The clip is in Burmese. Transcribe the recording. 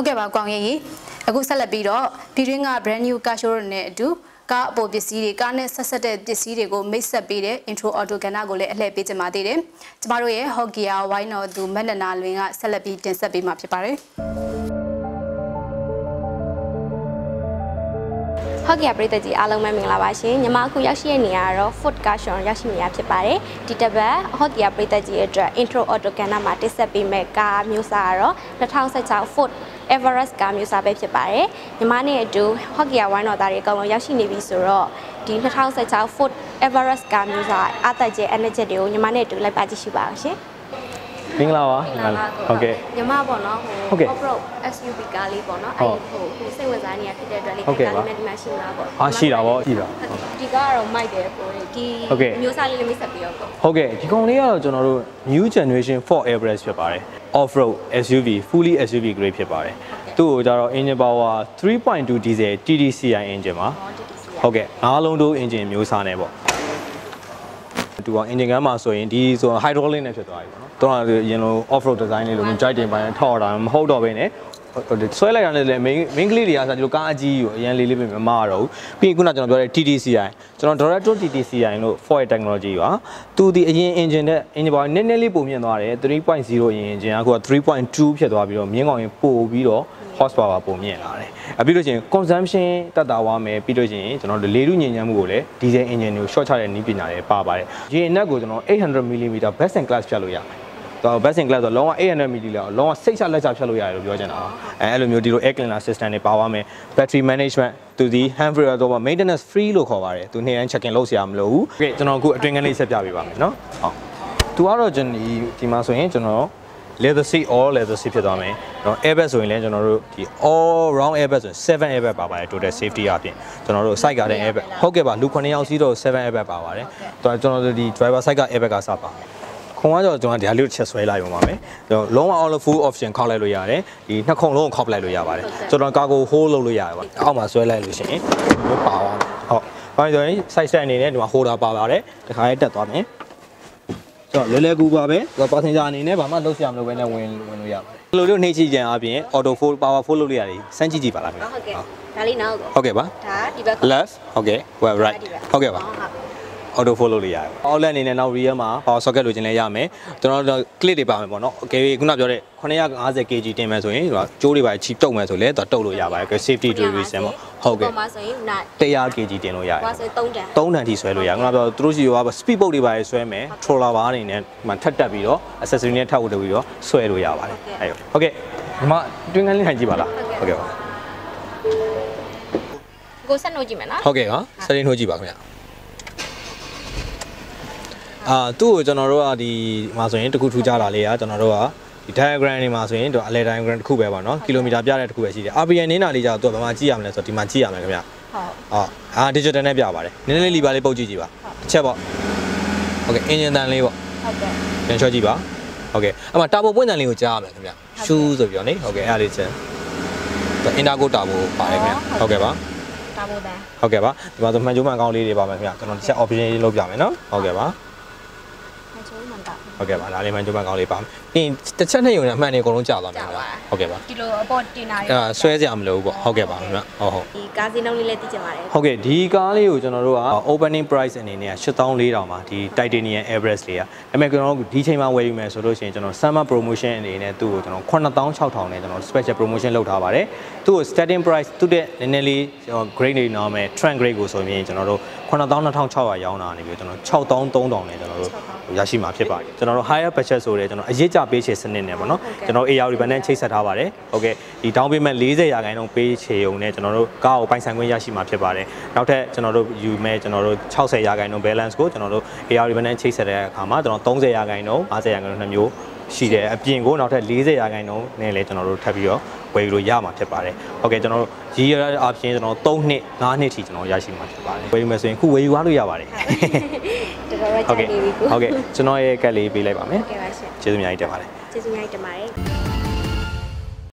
ဟုတ်ကဲ့ပါကောင်းရီအခုဆက်လက်ပြီးတော့ပြည်တွင်းက brand new car show နဲ့အတူကားအပေါ်ပစ္စည်းတွေကားနဲ့ဆက်ဆက်တဲ့ပစ္စည်းတွေကိုမိတ်ဆက်ပေးတဲ့ intro auto ကဏ္ဍကိုလည်းအလှည့်ပေးချင်ပါသေးတယ်။ကျမတို့ရဲ့ Hokia Wine တော်သူမက်နနာလွင်ကဆက်လက်ပြီးတင်ဆက်ပေးမှာဖြစ်ပါတယ်။ဟုတ်ကဲ့ပရိသတ်ကြီးအားလုံးပဲမင်္ဂလာပါရှင်ညီမအခုရောက်ရှိတဲ့နေရာကတော့ Food Caution ရောက်ရှိနေရဖြစ်ပါတယ်ဒီတစ်ပတ်ဟုတ်ကဲ့ပရိသတ်ကြီးအတွက် intro auto ကဏ္ဍမှာတင်ဆက်ပေးမယ့်ကားမျိုးစားကတော့2016 Ford Everest ကားမျိုးစားပဲဖြစ်ပါတယ်ညီမနဲ့အတူဟုတ်ကဲ့ဝိုင်းတော်သားတွေအကုန်လုံးရောက်ရှိနေပြီဆိုတော့ဒီ2016 Ford Everest ကားမျိုးစားအသက်ကျ energy တွေကိုညီမနဲ့အတူလိုက်ပါကြည့်ရှုပါအောင်ရှင် မင်္ဂလာပါဟုတ်ကဲ့ညီမပေါ့နော်ဟုတ်ကဲ့ off road SUV ကားလေးပေါ့နော်ဟုအဲ့တ်ဒီဟိုဟိုစိတ်ဝင်စားနေရဖြစ်တဲ့အတွက်လေးဟုတ်ကဲ့ကားပါလေးနဲ့ဒီမှာရှိမှာပေါ့အာရှိတာပေါ့ရှိတာဒီကားကတော့မိုက်တယ်ကိုဒီဟုတ်ကဲ့မျိုးစားလေးလေးမိတ်ဆက်ပြီးတော့ပေါ့ဟုတ်ကဲ့ဒီကောင်လေးကတော့ကျွန်တော်တို့ new generation Ford Everest ဖြစ်ပါတယ် off road SUV fully SUV grade ဖြစ်ပါတယ်သူ့ကိုကြတော့ engine power 3.2 diesel TDCI engine ပါဟောဒီဒီစီဟုတ်ကဲ့ငါးလုံးတို့ engine မျိုးစားနေပေါ့ သူက engine ကမ်းမှာဆိုရင်ဒီဆို hydraulic နဲ့ဖြစ်သွားပြီပေါ့နော်တော့ရင်လို off road design လေးလိုမျိုး drive တင်ပိုင်းထောက်တာမဟုတ်တော့ဘဲနဲ့ဆွဲလိုက်တာလည်း main main ကလေးတွေကစားဒီလိုကားအကြီးကိုအရင်လေးလေးပဲမမတော့ဘူးပြီးရင်ခုနကျွန်တော်ပြောတဲ့ TTCI ကျွန်တော် Director TTCI လို့ Ford technology ပါသူဒီအရင် engine တဲ့ engine ပေါ်နည်းနည်းလေးပုံမြင့်သွားတယ်3.0အရင် engine ကခုက3.2ဖြစ်သွားပြီးတော့မြင်းကောင်ရင်ပို့ပြီးတော့ horsepower ပုံမြင့်လာတယ်။အပြီးလို့ရှိရင် consumption တက်တာဝါမယ်ပြီးလို့ရှိရင်ကျွန်တော်တို့လေထုညင်ညမ်းမှုကိုလည်း diesel engine ကို short ချတဲ့နည်းပညာတွေပါပါတယ်။ရေအနက်ကိုကျွန်တော်800 mm best in class ဖြတ်လို့ရတယ်။တော့ best in class ဆိုလုံးဝ 800 mm လောက်လုံးဝစိတ်ချလက်ချဖြတ်လို့ရတယ်လို့ပြောချင်တာပါ။အဲအဲ့လိုမျိုးဒီလို air cleaner system တွေပါသွားမယ်။ battery management သူဒီ hand free တော့ maintenance free လို့ခေါ်ပါတယ်။သူနေ့တိုင်း check in လုပ်စရာမလိုဘူး။ကဲကျွန်တော်အခုအတွင်းကလေးဆက်ပြပေးပါမယ်နော်။ဟုတ်။သူကတော့ကျွန်တော်ဒီဒီမှာဆိုရင်ကျွန်တော် leather seat all leather seat ဖြစ်သွားမယ်เนาะ airbag ဆိုရင်လည်းကျွန်တော်တို့ဒီ all round airbag ဆိုရင်7 airbag ပါပါတယ် total safety အပြင်ကျွန်တော်တို့ side ကတဲ့ airbag ဟုတ်ကဲ့ပါလူ9ယောက်စီးတော့7 airbag ပါပါတယ်တော့ကျွန်တော်တို့ဒီ driver side က airbag ကစပါခုံကတော့ကျွန်တော်ဒီဟာလေးကိုချက်ဆွဲလိုက်ရုံပါမယ်ကျွန်တော်လုံးဝ all full option ခောက်လိုက်လို့ရတယ်ဒီနှစ်ခုံလုံးကိုခောက်လိုက်လို့ရပါတယ်ကျွန်တော်ကာကို hold လုပ်လို့ရတယ်ပါအောက်မှာဆွဲလိုက်လို့ရှိရင်ဒီပါသွားမယ်ဟုတ်ဘာလို့ဆိုရင် side set အနေနဲ့ဒီမှာ holder ပါပါတယ်တခါလေးတက်သွားမယ် ဆိုတော့လဲလဲကူပါပဲဆိုတော့ passenger အနေနဲ့ဘာမှလုပ်စရာမလိုဘဲနဲ့ဝင်ဝင်လို့ရပါတယ်လိုလိုနှိမ့်ချကြံအပြင် auto full power full လုပ်လို့ရတယ်စမ်းကြည့်ကြည့်ပါလားခင်ဗျဟုတ်ကဲ့ဒါလေးနောက်ကိုဟုတ်ကဲ့ပါဒါဒီဘက် left ဟုတ်ကဲ့ well right ဟုတ်ကဲ့ပါ auto full လုပ်လို့ရတယ် outlet အနေနဲ့နောက် rear မှာ power socket လိုချင်လဲရမယ်ကျွန်တော်တို့ clip တွေပါမယ်ပေါ့နော်အကယ်၍ခုနပြောတဲ့950 kg တင်မယ်ဆိုရင်ဒီကကြိုးတွေပါချီတုတ်မယ်ဆိုလဲတော့တုတ်လို့ရပါတယ် safety reason ပေါ့ဟုတ်ကဲ့ပုံမှာဆိုရင်နာ100 kg တင်လို့ရတယ်ဟောဆို3တန်3တန်ထိဆွဲလို့ရတယ်ခုနပြောသူတို့စီရော speed boat တွေပါဆွဲမယ် troller bar အနေနဲ့မှထက်တက်ပြီးတော့ accessory နဲ့ထပ်ဝတ်ပြီးတော့ဆွဲလို့ရပါတယ်အဲ့ဟုတ်ကဲ့ဒီမှာတွင်းကန်းလေးထိုင်ကြည့်ပါလားဟုတ်ကဲ့ပါကိုဆက်နှုတ်ကြည့်မယ်နော်ဟုတ်ကဲ့ပါစတင်နှိုးကြည့်ပါခင်ဗျ အာသူ့ကိုကျွန်တော်တို့ကဒီမှာဆိုရင်တခုထူးခြားတာလေးကကျွန်တော်တို့ကဒီ diagram တွေမှာဆိုရင်တော့အလဲ diagram တစ်ခုပဲပါเนาะကီလိုမီတာပြတဲ့တစ်ခုပဲရှိတယ် RPM နင်းတာလေးကြောင့်သူကဘာမှကြည့်ရမလဲဆိုတော့ဒီမှာကြည့်ရမယ်ခင်ဗျ ဟုတ် အော်အာ digital နဲ့ပြပါတယ်နည်းနည်းလေးလီပါလေးပုတ်ကြည့်ကြည့်ပါတစ်ချက်ပေါ့ဟုတ်ကဲ့ engine တန်လေးပေါ့ ဟုတ်ကဲ့ ပြန်ချောကြည့်ပါဟုတ်ကဲ့အမှတာဘောပွင့်တန်လေးကိုကြားရမယ်ခင်ဗျရှူးဆိုပြီးတော့နေဟုတ်ကဲ့အဲ့ဒါလေးချက်အင်တာကိုတာဘောပါတယ်ခင်ဗျဟုတ်ကဲ့ပါ ဒါမို့တန် ဟုတ်ကဲ့ပါဒီမှာဆိုမှန်ကျိုးမှန်ကောင်းလေးတွေပါမယ်ခင်ဗျကျွန်တော်တစ်ချက် option လေးလုပ်ပြမယ်နော်ဟုတ်ကဲ့ပါ အ ချိုးမှန်တာဟုတ်ကဲ့ပါဒါလေးမှန်ကျိုးမှန်ကောင်းလေးပါမယ်ပြီးရင်တစ်ချက်နဲ့ယုံနဲ့အမှန်နေအကုန်လုံးကြာသွားမယ်ခင်ဗျဟုတ်ကဲ့ပါဒီလိုအပေါ်တင်တာအဲ့ဒါဆွဲစရာမလိုဘူးပေါ့ဟုတ်ကဲ့ပါခင်ဗျဟုတ်ဟုတ်ဒီကားစီးနှုန်းလေးလည်းသိချင်ပါတယ်ဟုတ်ကဲ့ဒီကားလေးကိုကျွန်တော်တို့က opening price အနေနဲ့8400မှာဒီ Titanium Everest လေးကဒါပေမဲ့ကျွန်တော်တို့ဒီချိန်မှာဝယ်ယူမယ်ဆိုလို့ရှိရင်ကျွန်တော် summer promotion အနေနဲ့သူ့ကိုကျွန်တော်9600နဲ့ကျွန်တော် special promotion လုပ်ထားပါတယ်သူ့ကို starting price သူ့တဲ့နည်းနည်းလေး grade တွေနားမယ် trend grade ကိုဆိုရင်ကျွန်တော်တို့92,600ရောင်းတာနေပြီးတော့ကျွန်တော်6300နဲ့ကျွန်တော်တို့ရရှိမှာဖြစ်ပါတယ်ကျွန်တော်တို့ higher budget ဆိုတဲ့ကျွန်တော်အရေးကြပေးချေစနစ်နဲ့ပေါ့နော်ကျွန်တော် AR ဘဏ်နဲ့ချိတ်ဆက်ထားပါတယ်ဟုတ်ကဲ့ဒီ down payment 40ရာခိုင်နှုန်းပေးချေုံနဲ့ကျွန်တော်တို့ကားကိုပိုင်ဆိုင်ခွင့်ရရှိမှာဖြစ်ပါတယ်နောက်ထပ်ကျွန်တော်တို့ယူမဲ့ကျွန်တော်တို့60ရာခိုင်နှုန်း balance ကိုကျွန်တော်တို့ AR ဘဏ်နဲ့ချိတ်ဆက်တဲ့အခါမှာကျွန်တော်30ရာခိုင်နှုန်း50ရာခိုင်နှုန်းနှစ်မျိုးရှိတယ်အပြင်ကိုနောက်ထပ်40ရာခိုင်နှုန်းနဲ့လည်းကျွန်တော်တို့ထပ်ပြီးတော့ဝယ်ယူလို့ရမှာဖြစ်ပါတယ်ဟုတ်ကဲ့ကျွန်တော်တို့ရီရအပြင်ကျွန်တော်3နှစ်5နှစ်ထိကျွန်တော်ရရှိမှာဖြစ်ပါတယ်ဝယ်ယူမယ်ဆိုရင်ခုဝယ်ယူသွားလို့ရပါတယ် တော်တော်ဟုတ်ကြိုကဲ့က်နေပြီကိုဟုတ်ကဲ့ကျွန်တော်ရဲ့ကက်လေးပေးလိုက်ပါမယ်ကဲပါရှင်ကျေးဇူးအများကြီးတင်ပါတယ်ကျေးဇူးများတင်ပါတယ်